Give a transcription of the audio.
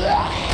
Yeah.